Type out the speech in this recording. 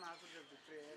నాకు చెప్పు ప్రేయర్